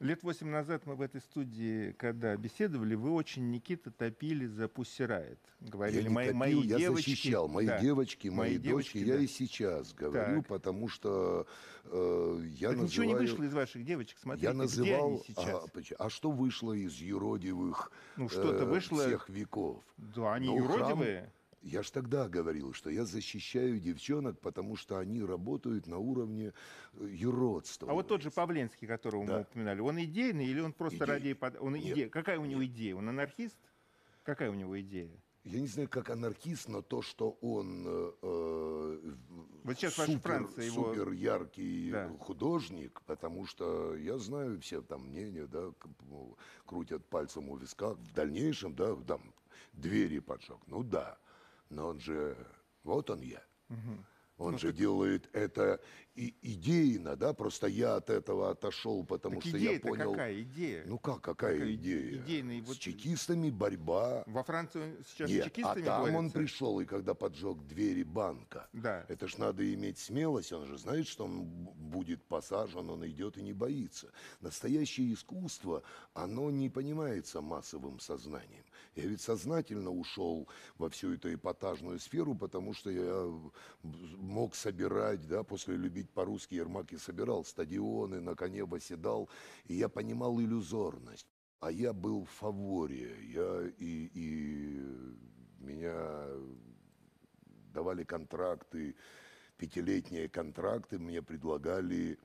Лет восемь назад мы в этой студии, когда беседовали, вы очень Никита топили за Пуссирайт. Говорили, я не мои, топил, мои я девочки, защищал. Мои да, девочки, мои, мои девочки, дочки, да. я и сейчас говорю, так. потому что э, я так называю... Ничего не вышло из ваших девочек, смотрите, я называл, где они сейчас? А, а что вышло из юродивых ну, что-то э, вышло... всех веков? Да, они ну, юродивые. Храм, я ж тогда говорил, что я защищаю девчонок, потому что они работают на уровне э, юродства. А вот тот же Павленский, которого да. мы упоминали, он идейный или он просто Идей. ради... Он иде... Какая у него идея? Он анархист? Какая у него идея? Я не знаю, как анархист, но то, что он э, э вот сейчас супер, Франция его... супер яркий да. художник, потому что я знаю все там мнения, да, крутят пальцем у виска. В дальнейшем, да, там двери поджег. Ну да. Но он же, вот он я. Угу. Он ну, же так... делает это и идейно, да, просто я от этого отошел, потому так что я понял. какая идея? Ну как, какая, какая идея? Идейная, вот... С чекистами борьба. Во Францию сейчас Нет, с чекистами а там борется? он пришел, и когда поджег двери банка. Да. Это ж надо иметь смелость, он же знает, что он будет посажен, он идет и не боится. Настоящее искусство, оно не понимается массовым сознанием. Я ведь сознательно ушел во всю эту эпатажную сферу, потому что я мог собирать, да, после любить по-русски Ермак и собирал стадионы, на коне восседал, и я понимал иллюзорность. А я был в фаворе, я и, и меня давали контракты, пятилетние контракты, мне предлагали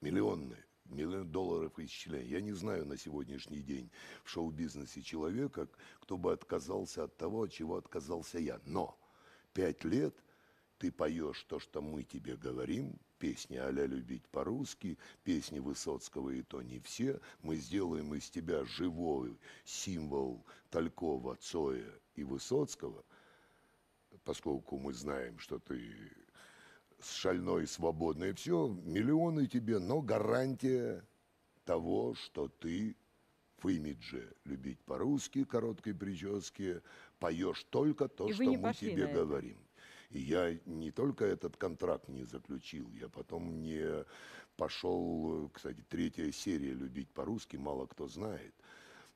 миллионные миллион долларов исчисляем. Я не знаю на сегодняшний день в шоу-бизнесе человека, кто бы отказался от того, от чего отказался я. Но пять лет – ты поешь то, что мы тебе говорим, песни а-ля «Любить по-русски», песни Высоцкого и то не все, мы сделаем из тебя живой символ Талькова, Цоя и Высоцкого, поскольку мы знаем, что ты шальной, свободный, все, миллионы тебе, но гарантия того, что ты в имидже любить по-русски, короткой прическе, поешь только то, и что мы тебе говорим. И я не только этот контракт не заключил, я потом не пошел, кстати, третья серия «Любить по-русски» мало кто знает.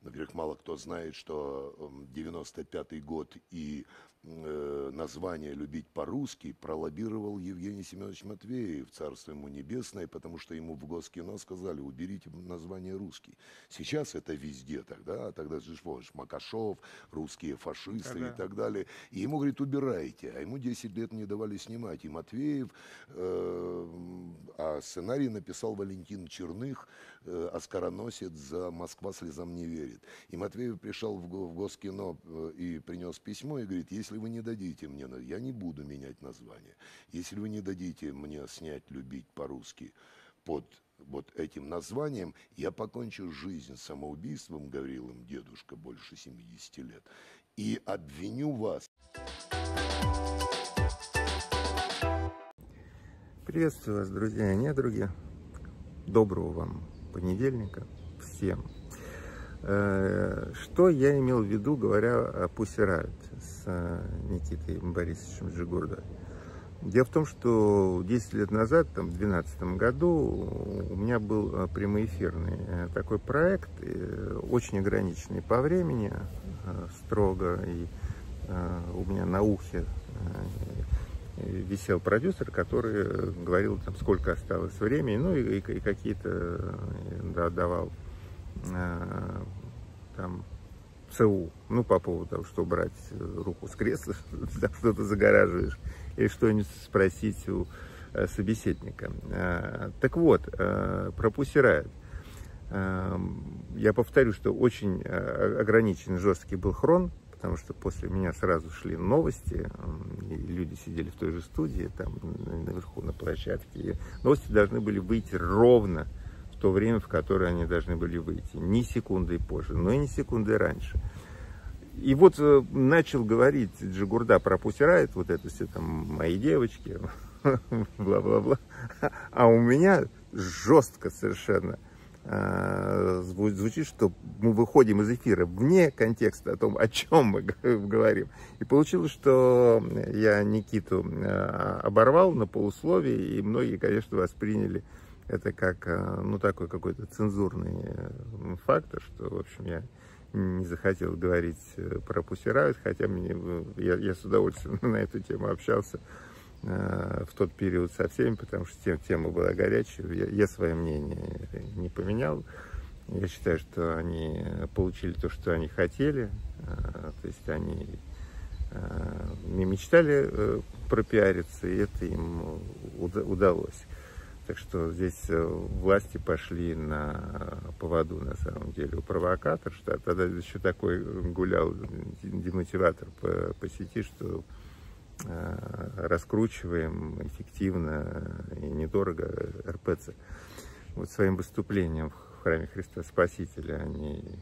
Во-первых, мало кто знает, что 95-й эм, год и э, название «Любить по-русски» пролоббировал Евгений Семенович Матвеев, царство ему небесное, потому что ему в Госкино сказали, уберите название «русский». Сейчас это везде тогда, а тогда же помнишь, Макашов, русские фашисты да, и так далее. И ему, говорит, убирайте, а ему 10 лет не давали снимать. И Матвеев, э, а сценарий написал Валентин Черных, э, «Оскароносец за «Москва слезам не верит». И Матвеев пришел в, в Госкино э, и принес письмо и говорит, если вы не дадите мне, я не буду менять название. Если вы не дадите мне снять «Любить по-русски» под вот этим названием, я покончу жизнь самоубийством, говорил им дедушка больше 70 лет, и обвиню вас. Приветствую вас, друзья и недруги. Доброго вам понедельника всем. Э, что я имел в виду, говоря о Пусирайт с э, Никитой Борисовичем Джигурдой? Дело в том, что 10 лет назад, там, в 2012 году, у меня был э, прямоэфирный такой проект, очень ограниченный по времени, строго, и у меня на ухе висел продюсер, который говорил, там, сколько осталось времени, ну и, и какие-то да, давал Э, там ЦУ, ну, по поводу того, что брать руку с кресла, что-то загораживаешь, или что-нибудь спросить у э, собеседника. Э, так вот, Пусирает. Я повторю, что очень ограниченный, жесткий был хрон, потому что после меня сразу шли новости, и люди сидели в той же студии, там наверху на площадке, и новости должны были выйти ровно то время, в которое они должны были выйти. Ни секунды позже, но и ни секунды раньше. И вот э, начал говорить Джигурда про Пусирайт, вот это все там мои девочки, бла-бла-бла. А у меня жестко совершенно э, звучит, что мы выходим из эфира вне контекста о том, о чем мы говорим. И получилось, что я Никиту э, оборвал на полусловие, и многие, конечно, восприняли это как, э, ну, такой какой-то цензурный фактор, что, в общем, я не захотел говорить про Пусирают, хотя мне, я, я с удовольствием на эту тему общался в тот период со всеми, потому что тем, тема была горячая, я, я свое мнение не поменял. Я считаю, что они получили то, что они хотели, то есть они не мечтали пропиариться, и это им удалось. Так что здесь э, власти пошли на поводу, на самом деле, у провокатора, что тогда еще такой гулял демотиватор по, по сети, что э, раскручиваем эффективно и недорого РПЦ. Вот своим выступлением в храме Христа Спасителя они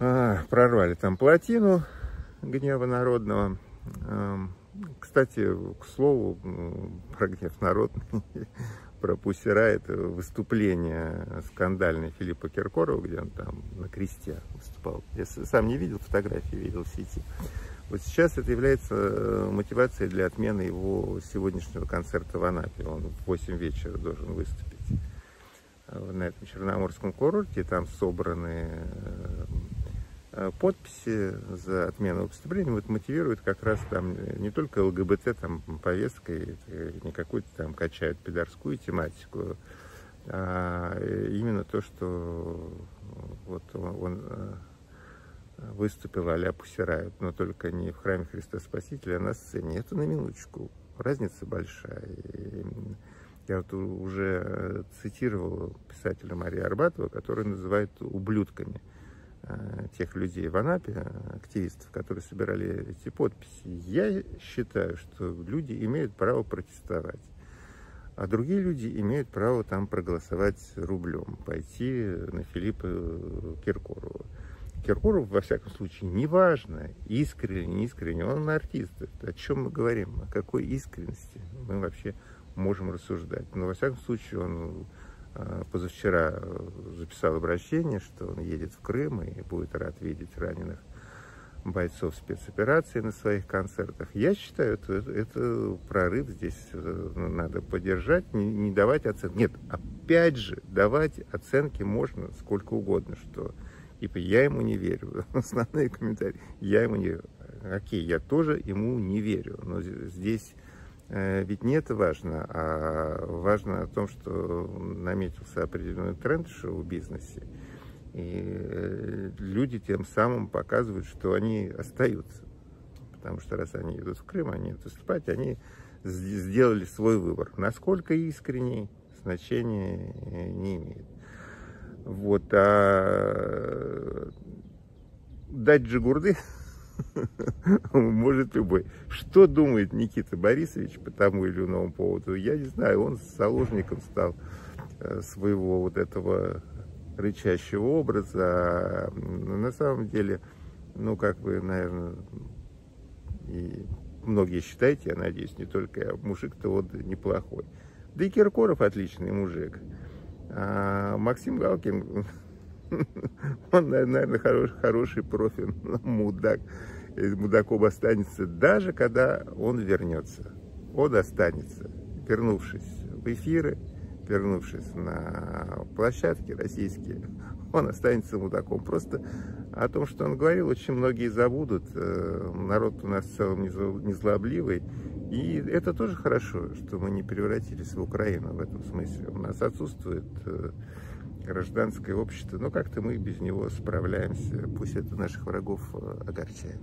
э, прорвали там плотину гнева народного. Кстати, к слову, про гнев народный, про Пусера, это выступление скандальное Филиппа Киркорова, где он там на кресте выступал. Я сам не видел фотографии, видел в сети. Вот сейчас это является э, мотивацией для отмены его сегодняшнего концерта в Анапе. Он в 8 вечера должен выступить э, на этом Черноморском курорте. Там собраны Э, подписи за отмену выступления вот мотивируют как раз там не только ЛГБТ там повесткой, не какую-то там качают пидарскую тематику, а именно то, что вот он, э, выступил а-ля Пусирают, но только не в храме Христа Спасителя, а на сцене. Это на минуточку. Разница большая. И я вот уже цитировал писателя Мария Арбатова, который называет ублюдками – Э, тех людей в Анапе, активистов, которые собирали эти подписи, я считаю, что люди имеют право протестовать. А другие люди имеют право там проголосовать рублем, пойти на Филиппа Киркорова. Киркоров, во всяком случае, неважно, искренне, не искренне, он артист. О чем мы говорим, о какой искренности мы вообще можем рассуждать. Но, во всяком случае, он Э, позавчера э, записал обращение, что он едет в Крым и будет рад видеть раненых бойцов спецоперации на своих концертах. Я считаю, это, это прорыв здесь э, надо поддержать, не, не давать оценки. Нет, опять же, давать оценки можно сколько угодно, что типа я ему не верю. Основные комментарии. Я ему не верю. Окей, я тоже ему не верю. Но здесь Э, ведь не это важно, а важно о том, что наметился определенный тренд в шоу-бизнесе. И э, люди тем самым показывают, что они остаются. Потому что раз они идут в Крым, они идут выступать, они сделали свой выбор. Насколько искренний, значения не имеет. Вот, а дать Джигурды может любой. Что думает Никита Борисович по тому или иному поводу, я не знаю. Он заложником стал э, своего вот этого рычащего образа. А на самом деле, ну, как вы, наверное, и многие считаете, я надеюсь, не только я, мужик-то вот неплохой. Да и Киркоров отличный мужик. А Максим Галкин Он, наверное, хороший, хороший профи, мудак. Мудаком останется, даже когда он вернется. Он останется, вернувшись в эфиры, вернувшись на площадки российские, он останется мудаком. Просто о том, что он говорил, очень многие забудут. Э, народ у нас в целом не злобливый. И это тоже хорошо, что мы не превратились в Украину в этом смысле. У нас отсутствует э, гражданское общество, но как-то мы без него справляемся, пусть это наших врагов э, огорчает.